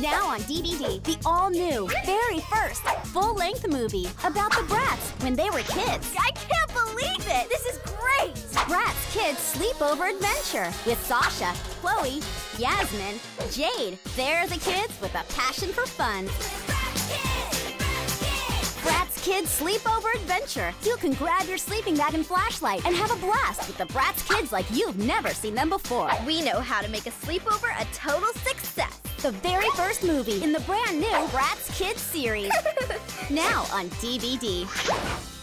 Now on DVD, the all-new, very first, full-length movie about the Bratz when they were kids. I can't believe it! This is great! Bratz Kidz Sleepover Adventure with Sasha, Chloe, Yasmin, Jade. They're the kids with a passion for fun. Bratz Kidz Sleepover Adventure. You can grab your sleeping bag and flashlight and have a blast with the Bratz Kidz like you've never seen them before. We know how to make a sleepover a total. The very first movie in the brand new Bratz Kidz series. now on DVD.